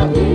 Señor.